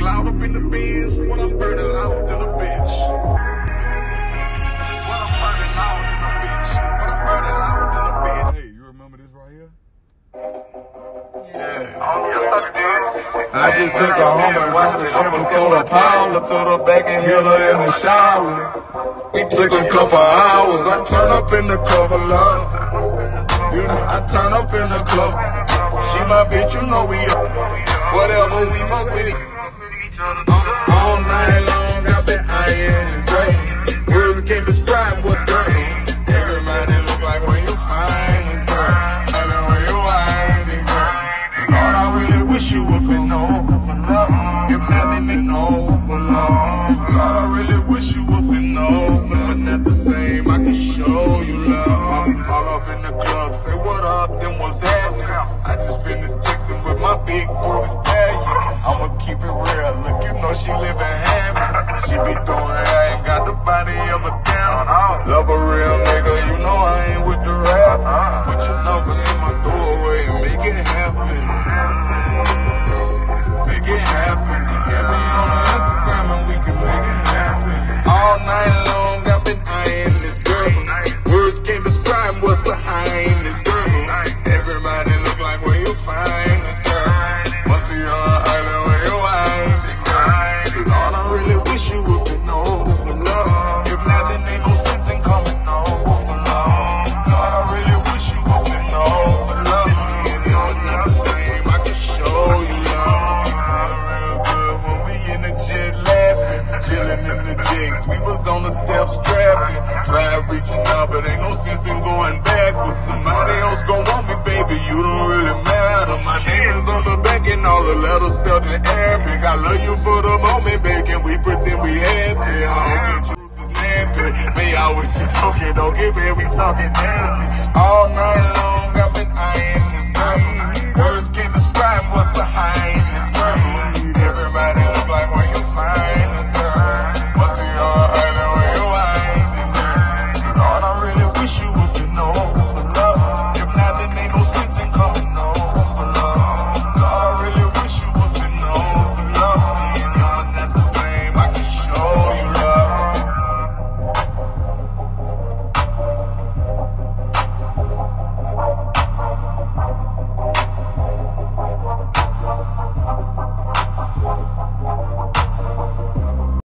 loud up in the bins. What I'm burning loud than a bitch. What I'm burning loud than a bitch. What I'm burning loud than a bitch. Hey, you remember this right here? Yeah. Um, I just took her home and watched the episode of Paula. Took her back and hit her in the shower. We took a couple hours. I turn up in the cover love. You know, I turn up in the club. She my bitch, you know we up. Whatever we fuck with it. All, night long, I've been and draining. Words can't describe what's burning. Everybody look like when you find a girl. And then when you wind it, girl. Lord, I really wish you would been over love. If not, then ain't over love. Lord, I really wish you would been over. But not the same, I can show you love. I'm fall off in the club, say what up, then what's happening? I just finished texting with my big booty stallion. I'ma keep it real, look, you know she living hammy. She be doing her, ain't got the body of a dancer. Love a drive reaching out, but ain't no sense in going back. backwards. Somebody else gon' want me, baby. You don't really matter. My name is on the back and all the letters spelled in Arabic. I love you for the moment, baby. Can we pretend we happy? I hope your juice is nappy. Me, I was just joking. Don't get me, we talking nasty. All night long, I've been